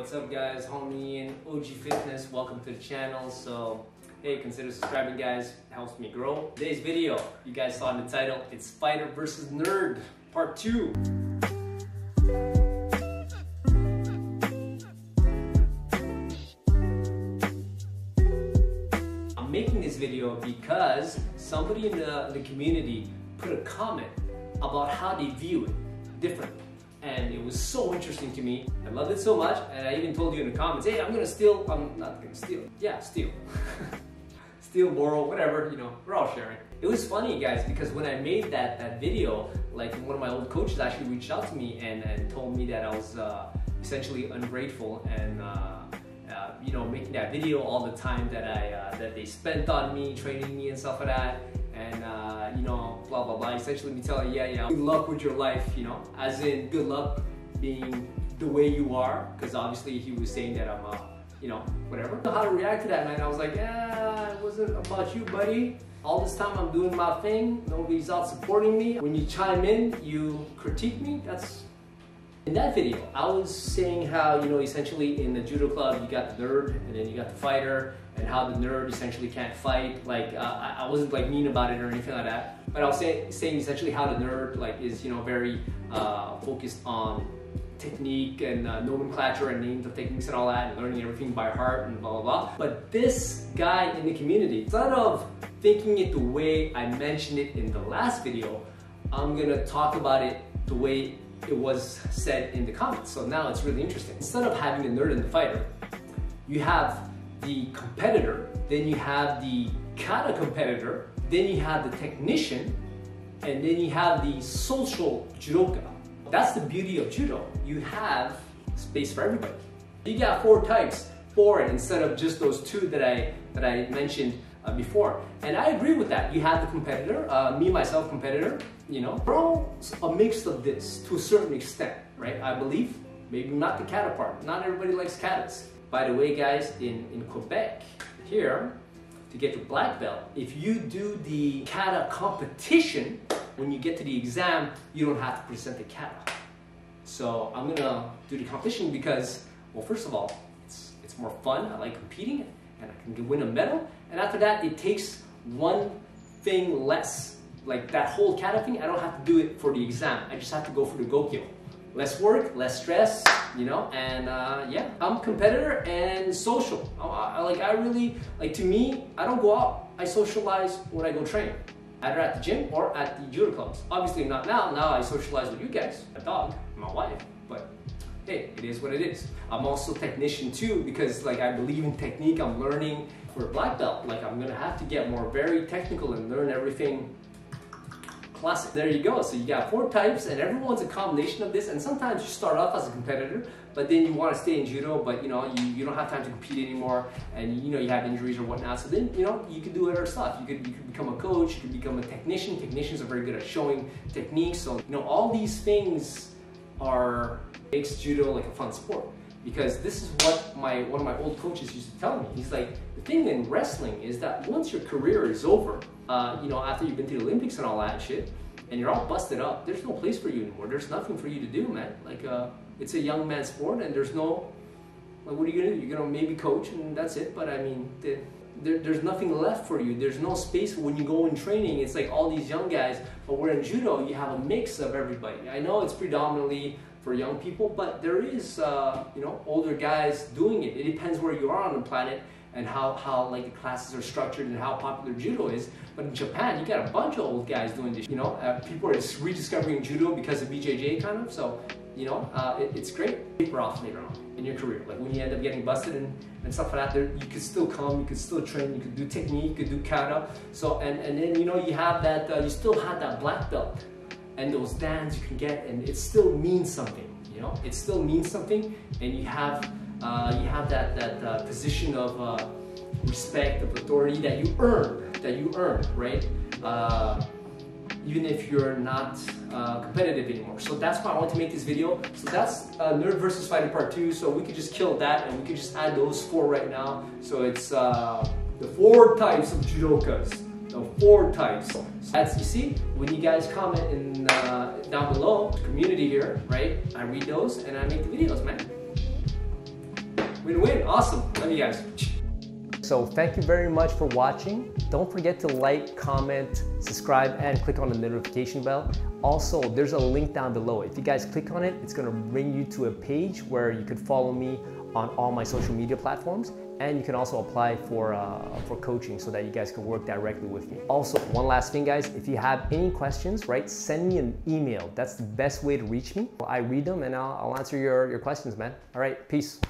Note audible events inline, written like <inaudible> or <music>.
What's up guys, homie and OG Fitness, welcome to the channel. So, hey, consider subscribing guys, it helps me grow. Today's video, you guys saw in the title, it's Fighter versus Nerd, part two. I'm making this video because somebody in the, the community put a comment about how they view it differently and it was so interesting to me. I loved it so much, and I even told you in the comments, hey, I'm gonna steal, I'm not gonna steal. Yeah, steal. <laughs> steal, borrow, whatever, you know, we're all sharing. It was funny, guys, because when I made that, that video, like one of my old coaches actually reached out to me and, and told me that I was uh, essentially ungrateful and uh, uh, you know, making that video all the time that I uh, that they spent on me, training me and stuff like that and uh, you know, blah blah blah. Essentially, me telling, yeah, yeah, good luck with your life, you know, as in good luck being the way you are, because obviously he was saying that I'm, uh, you know, whatever. How to react to that, man. I was like, yeah, it wasn't about you, buddy. All this time I'm doing my thing. Nobody's out supporting me. When you chime in, you critique me. That's in that video, I was saying how, you know, essentially in the judo club, you got the nerd and then you got the fighter and how the nerd essentially can't fight. Like, uh, I, wasn't like mean about it or anything like that, but I was say, saying essentially how the nerd like is, you know, very uh, focused on technique and uh, nomenclature and names of techniques and all that and learning everything by heart and blah, blah, blah. But this guy in the community, instead of thinking it the way I mentioned it in the last video, I'm gonna talk about it the way it was said in the comments. So now it's really interesting. Instead of having the nerd and the fighter, you have the competitor, then you have the kata competitor, then you have the technician, and then you have the social judoka. That's the beauty of judo. You have space for everybody. You got four types four instead of just those two that I that I mentioned uh, before. And I agree with that. You have the competitor, uh, me myself competitor, you know. We're all a mix of this to a certain extent, right? I believe. Maybe not the part. Not everybody likes katas. By the way, guys, in, in Quebec, here, to get your black belt, if you do the kata competition, when you get to the exam, you don't have to present the kata. So I'm gonna do the competition because, well, first of all, it's, it's more fun. I like competing and I can win a medal. And after that, it takes one thing less. Like that whole kata thing, I don't have to do it for the exam. I just have to go for the Gokyo. Less work, less stress, you know, and uh, yeah, I'm competitor and social. I, I, like I really like to me. I don't go out. I socialize when I go train, either at the gym or at the judo clubs. Obviously not now. Now I socialize with you guys, a dog, my wife, but hey, it is what it is. I'm also technician too because like I believe in technique. I'm learning for a black belt. Like I'm gonna have to get more very technical and learn everything classic. There you go. So you got four types and everyone's a combination of this. And sometimes you start off as a competitor, but then you want to stay in judo, but you know, you, you don't have time to compete anymore and you know, you have injuries or whatnot. So then, you know, you can do other stuff. You could, you could become a coach, you could become a technician. Technicians are very good at showing techniques. So, you know, all these things are, makes judo like a fun sport because this is what my one of my old coaches used to tell me. He's like, the thing in wrestling is that once your career is over, uh, you know, after you've been to the Olympics and all that shit, and you're all busted up, there's no place for you anymore. There's nothing for you to do, man. Like, uh, it's a young man's sport, and there's no, like, what are you gonna do? You're gonna maybe coach, and that's it. But I mean, the, there, there's nothing left for you. There's no space when you go in training. It's like all these young guys, but we're in judo, you have a mix of everybody. I know it's predominantly for young people, but there is, uh, you know, older guys doing it. It depends where you are on the planet and how, how like the classes are structured and how popular judo is. But in Japan, you got a bunch of old guys doing this. You know, uh, people are rediscovering judo because of BJJ kind of. So, you know, uh, it, it's great. Paper off later on in your career. Like when you end up getting busted and, and stuff like that, there, you could still come, you could still train, you could do technique, you could do kata. So, and, and then, you know, you have that, uh, you still have that black belt and those bands you can get and it still means something you know it still means something and you have uh, you have that that uh, position of uh, respect of authority that you earn that you earn right uh, even if you're not uh, competitive anymore so that's why I want to make this video so that's uh, nerd versus fighter part two so we could just kill that and we could just add those four right now so it's the four types of judokas the four types. As you see, when you guys comment in uh, down below, community here, right? I read those and I make the videos, man. Win-win. Awesome. Love you guys. So thank you very much for watching. Don't forget to like, comment, subscribe, and click on the notification bell. Also, there's a link down below. If you guys click on it, it's gonna bring you to a page where you could follow me on all my social media platforms and you can also apply for, uh, for coaching so that you guys can work directly with me. Also, one last thing guys, if you have any questions, right, send me an email. That's the best way to reach me. I read them and I'll, I'll answer your, your questions, man. All right, peace.